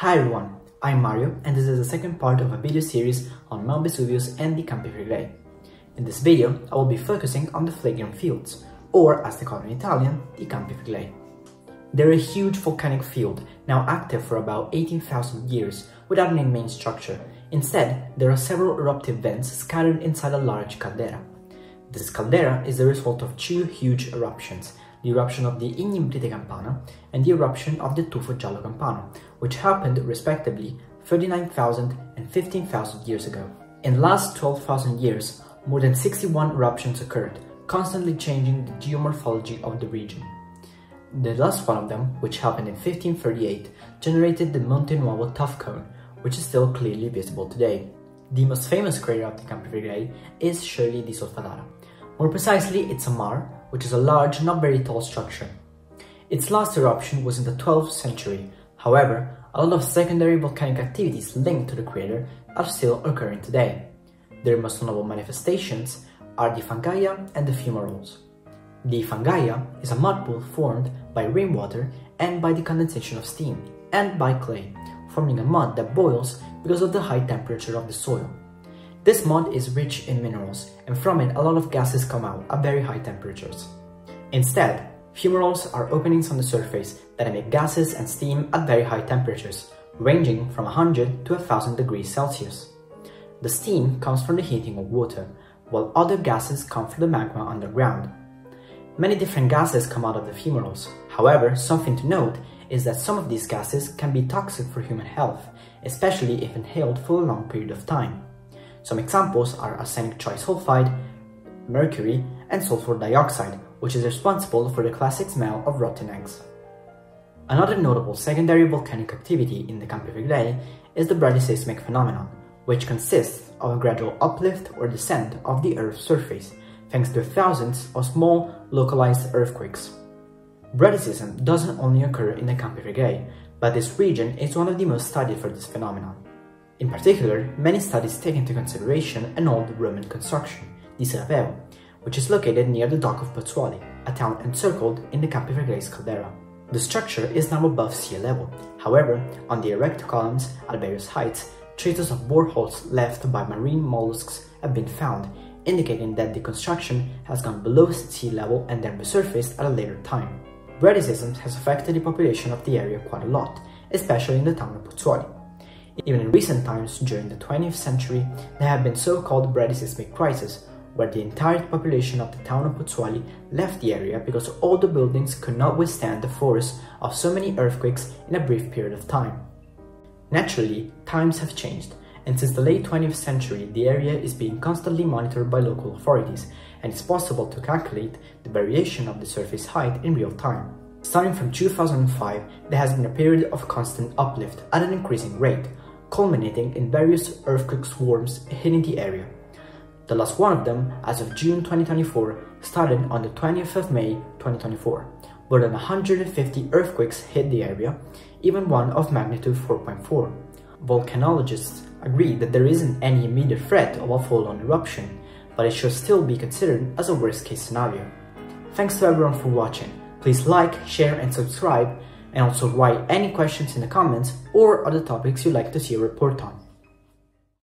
Hi everyone, I'm Mario and this is the second part of a video series on Mount Vesuvius and the Campi Flegrei. In this video, I will be focusing on the Phlegraean Fields, or as they call it in Italian, the Campi Flegrei. They're a huge volcanic field, now active for about 18,000 years, without any main structure. Instead, there are several eruptive vents scattered inside a large caldera. This caldera is the result of two huge eruptions, the eruption of the Ignimbrite Campana and the eruption of the Tufo Giallo Campano, which happened respectively 39,000 and 15,000 years ago. In the last 12,000 years, more than 61 eruptions occurred, constantly changing the geomorphology of the region. The last one of them, which happened in 1538, generated the Monte Nuovo tuff cone, which is still clearly visible today. The most famous crater of the Campi Flegrei is surely the Solfatara. More precisely, it's a maar, which is a large, not very tall structure. Its last eruption was in the 12th century. However, a lot of secondary volcanic activities linked to the crater are still occurring today. Their most notable manifestations are the Fangaia and the fumaroles. The Fangaia is a mud pool formed by rainwater and by the condensation of steam, and by clay, forming a mud that boils because of the high temperature of the soil. This mud is rich in minerals, and from it a lot of gases come out at very high temperatures. Instead, fumaroles are openings on the surface that emit gases and steam at very high temperatures, ranging from 100 to 1000 degrees Celsius. The steam comes from the heating of water, while other gases come from the magma underground. Many different gases come out of the fumaroles. However, something to note is that some of these gases can be toxic for human health, especially if inhaled for a long period of time. Some examples are arsenic trisulfide, mercury, and sulfur dioxide, which is responsible for the classic smell of rotten eggs. Another notable secondary volcanic activity in the Campi Flegrei is the bradyseismic phenomenon, which consists of a gradual uplift or descent of the Earth's surface, thanks to thousands of small, localized earthquakes. Bradyseism doesn't only occur in the Campi Flegrei, but this region is one of the most studied for this phenomenon. In particular, many studies take into consideration an old Roman construction, the Serapeum, which is located near the dock of Pozzuoli, a town encircled in the Campi Flegrei's caldera. The structure is now above sea level. However, on the erect columns at various heights, traces of boreholes left by marine mollusks have been found, indicating that the construction has gone below sea level and then resurfaced at a later time. Bradyseism has affected the population of the area quite a lot, especially in the town of Pozzuoli. Even in recent times, during the 20th century, there have been so-called bradyseismic crises, where the entire population of the town of Pozzuoli left the area because all the buildings could not withstand the force of so many earthquakes in a brief period of time. Naturally, times have changed, and since the late 20th century, the area is being constantly monitored by local authorities, and it's possible to calculate the variation of the surface height in real time. Starting from 2005, there has been a period of constant uplift at an increasing rate, culminating in various earthquake swarms hitting the area. The last one of them, as of June 2024, started on the 20th of May 2024. More than 150 earthquakes hit the area, even one of magnitude 4.4. Volcanologists agree that there isn't any immediate threat of a full-on eruption, but it should still be considered as a worst-case scenario. Thanks to everyone for watching. Please like, share and subscribe, and also write any questions in the comments or other topics you'd like to see a report on.